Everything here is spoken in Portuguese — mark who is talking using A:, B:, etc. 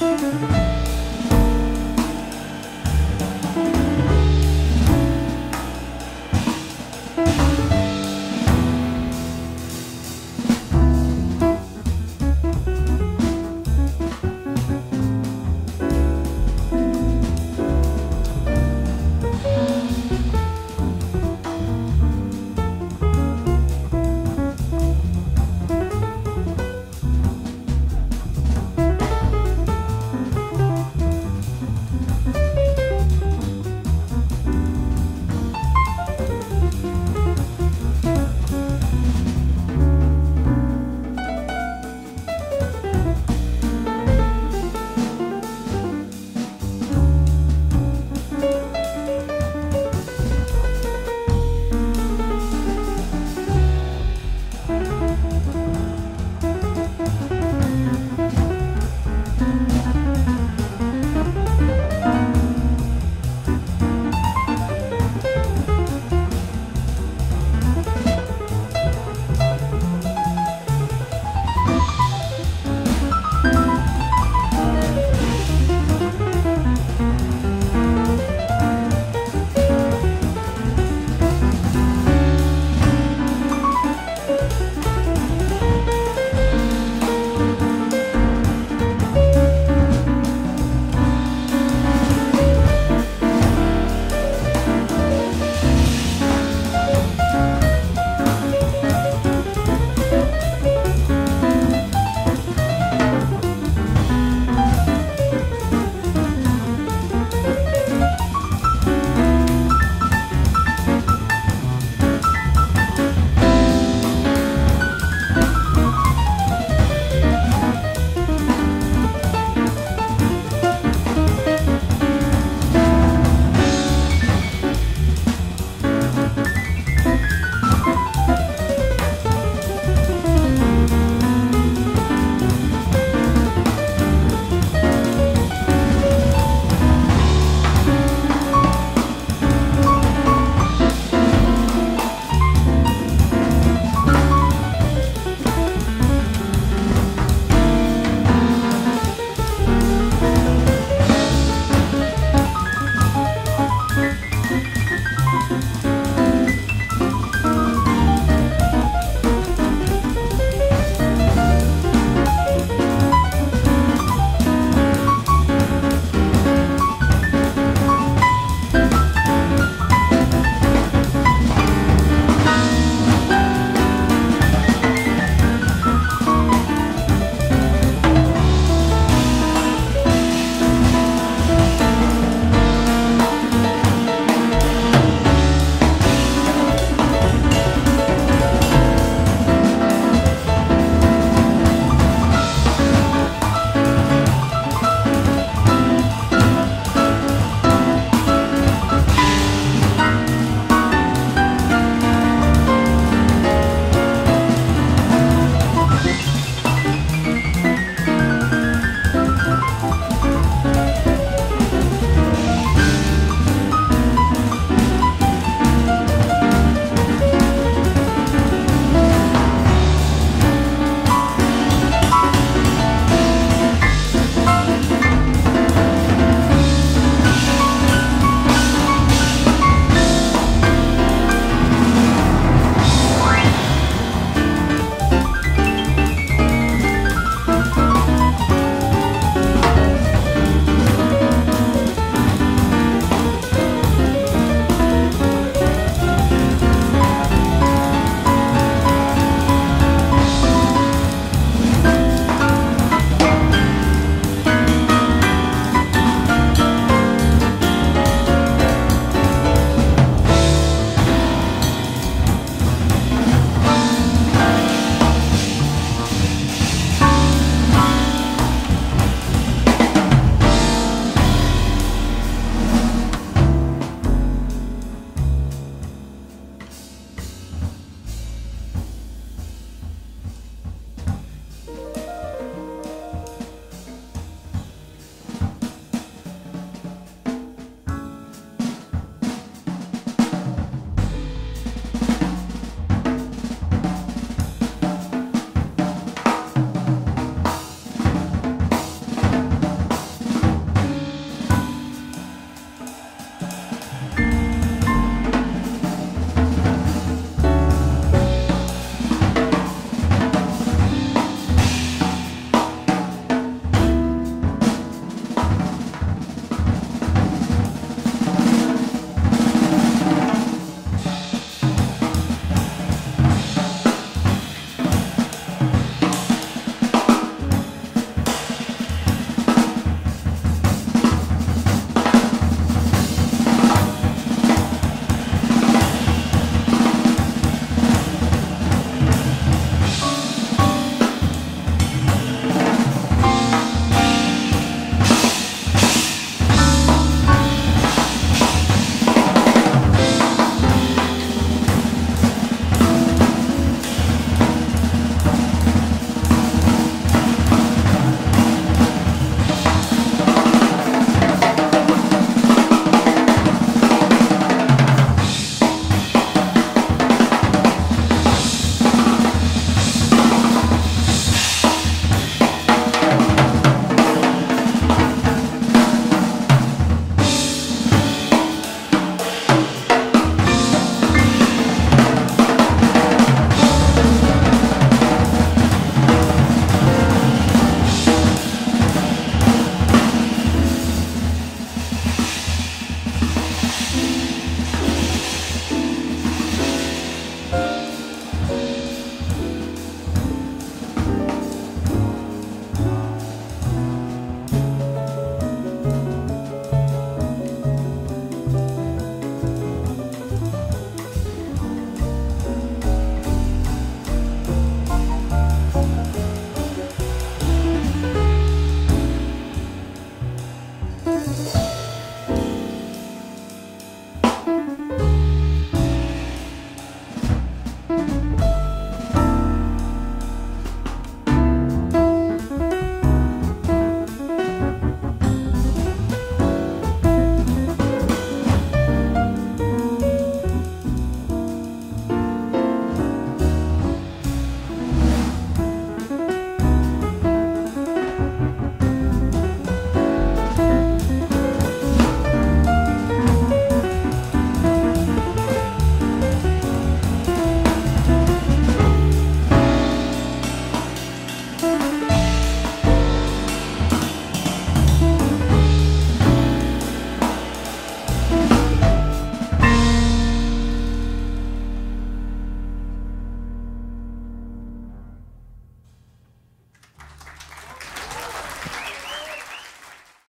A: Música